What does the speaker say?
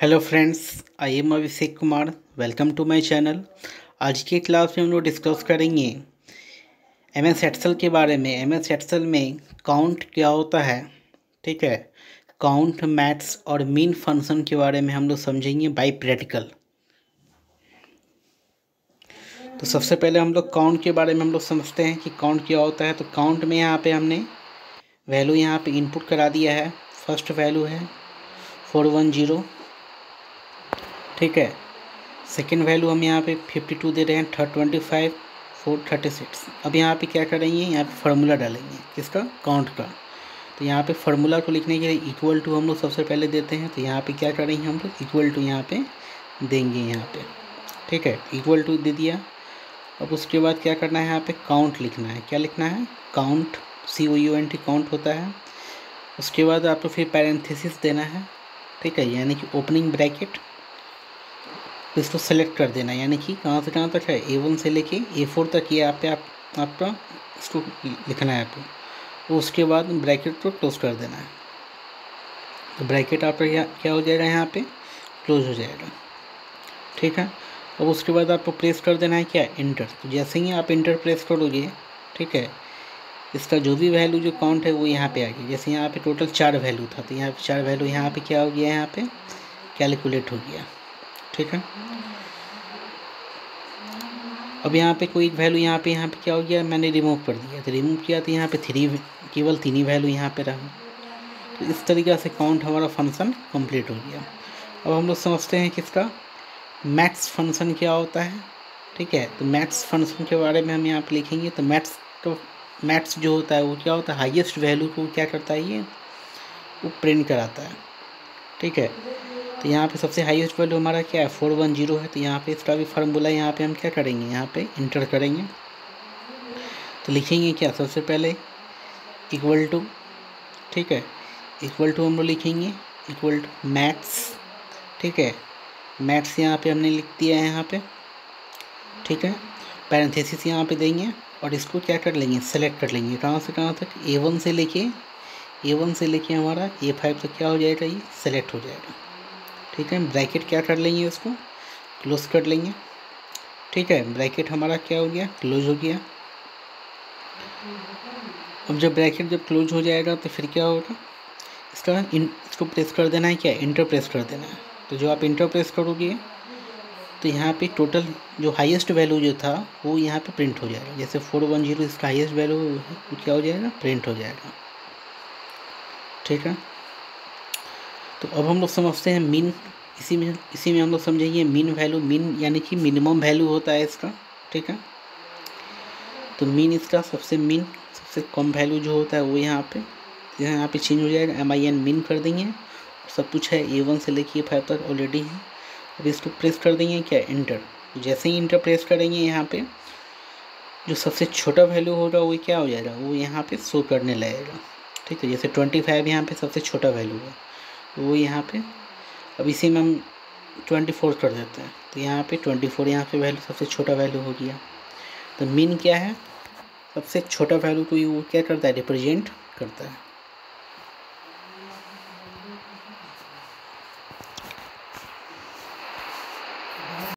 Hello friends, I am Abhishek Kumar, welcome to my channel. आज की class में हम लोग डिस्कस करेंगे एम एस एक्सेल के बारे में। एम एस एक्सेल में काउंट क्या होता है? ठीक है? काउंट मैथ्स और मीन फ़ंक्शन के बारे में हम लोग समझेंगे बाई प्रैक्टिकल तो सबसे पहले हम लोग काउंट के बारे में हम लोग समझते हैं कि काउंट क्या होता है। तो काउंट में यहाँ पे हमने वैल्यू यहाँ पे इनपुट करा दिया है। फ़र्स्ट वैल्यू है फोर वन ज़ीरो ठीक है। सेकेंड वैल्यू हम यहाँ पे फिफ्टी टू दे रहे हैं third twenty five four thirty six अब यहाँ पे क्या करेंगे? यहाँ पे फार्मूला डालेंगे, किसका? काउंट का। तो यहाँ पे फार्मूला को लिखने के लिए इक्वल टू हम लोग सबसे पहले देते हैं तो यहाँ पे क्या करेंगे हम लोग? इक्वल टू यहाँ पे देंगे यहाँ पे। ठीक है इक्वल टू दे दिया। अब उसके बाद क्या करना है यहाँ पे? काउंट लिखना है। क्या लिखना है? Count C O U N T count होता है। उसके बाद आपको फिर पैरेंथेसिस देना है। ठीक है, यानी कि ओपनिंग ब्रैकेट तो इसको सेलेक्ट कर देना, यानी कि कहाँ से कहाँ तक है? ए वन से लेके ए फोर तक ये आप आप, आपका इसको लिखना है आपको। उसके बाद ब्रैकेट को क्लोज कर देना है। तो ब्रैकेट आपका क्या क्या हो जाएगा यहाँ पे? क्लोज हो जाएगा। ठीक है? अब उसके बाद आपको प्रेस कर देना है क्या? इंटर तो जैसे ही आप इंटर प्रेस करोगे, ठीक है? इसका जो भी वैल्यू जो काउंट है, वो यहाँ पे आ गया। जैसे यहाँ पे टोटल चार वैल्यू था तो यहाँ पे चार वैल्यू यहाँ पे क्या हो गया? यहाँ पे कैलकुलेट हो गया। ठीक है? अब यहाँ पे कोई वैल्यू यहाँ पे यहाँ पे क्या हो गया? मैंने रिमूव कर दिया। तो रिमूव किया तो यहाँ पे थ्री केवल तीन ही वैल्यू यहाँ पे रहा। तो इस तरीक़े से काउंट हमारा फ़ंक्शन कंप्लीट हो गया। अब हम लोग समझते हैं कि इसका मैथ्स फ़ंक्शन क्या होता है। ठीक है? तो मैथ्स फ़ंक्शन के बारे में हम यहाँ पे लिखेंगे। तो मैथ्स तो मैथ्स जो होता है वो क्या होता है? हाईएस्ट वैल्यू को क्या करता है ये? वो प्रिंट कराता है। ठीक है? तो यहाँ पे सबसे हाईएस्ट वैल्यू हमारा क्या है? फोर वन ज़ीरो है तो यहाँ पे इसका भी फार्मूला यहाँ पे हम क्या करेंगे? यहाँ पे इंटर करेंगे। तो लिखेंगे क्या? सबसे पहले इक्वल टू ठीक है? इक्वल टू हम लोग लिखेंगे इक्वल टू मैथ्स ठीक है? मैथ्स यहाँ पे हमने लिख दिया है यहाँ पे, ठीक है? पैरेंथेसिस यहाँ पे देंगे और इसको क्या कर लेंगे? सेलेक्ट कर लेंगे। कहाँ से, कहाँ तक? ए वन से लेके ए वन से लेके हमारा ए फाइव तक क्या हो जाएगा? ये सेलेक्ट हो जाएगा। ठीक है ब्रैकेट क्या कर लेंगे उसको? क्लोज कर लेंगे। ठीक है, ब्रैकेट हमारा क्या हो गया? क्लोज हो गया। अब जब ब्रैकेट जब क्लोज हो जाएगा तो फिर क्या होगा? इसका इन, इसको प्रेस कर देना है क्या? इंटर प्रेस कर देना है। तो जो आप इंटर प्रेस करोगे तो यहाँ पे टोटल जो हाईएस्ट वैल्यू जो था, वो यहाँ पे प्रिंट हो जाएगा। जैसे फोर वन ज़ीरो इसका हाईएस्ट वैल्यू क्या हो जाएगा? प्रिंट हो जाएगा। ठीक है? तो अब हम लोग समझते हैं मीन इसी में इसी में हम लोग समझेंगे मीन वैल्यू मीन यानी कि मिनिमम वैल्यू होता है इसका, ठीक है? तो मीन इसका सबसे मीन सबसे कम वैल्यू जो होता है वो यहाँ पे यहाँ पे चेंज हो जाएगा एम आई एन मीन कर देंगे। सब कुछ है ए वन से लेके फाइव तक ऑलरेडी है। अब इसको प्रेस कर देंगे क्या? इंटर जैसे ही इंटर प्रेस करेंगे यहाँ पे, जो सबसे छोटा वैल्यू होगा वो क्या हो जाएगा? वो यहाँ पे शो करने लगेगा। ठीक है, जैसे ट्वेंटी फाइव यहाँ पे सबसे छोटा वैल्यू है। वो यहाँ पे, अब इसी में हम ट्वेंटी फोर कर देते हैं। तो यहाँ पे ट्वेंटी फोर यहाँ पे वैल्यू सबसे छोटा वैल्यू हो गया। तो मीन क्या है? सबसे छोटा वैल्यू को ये वो क्या करता है? रिप्रेजेंट करता है।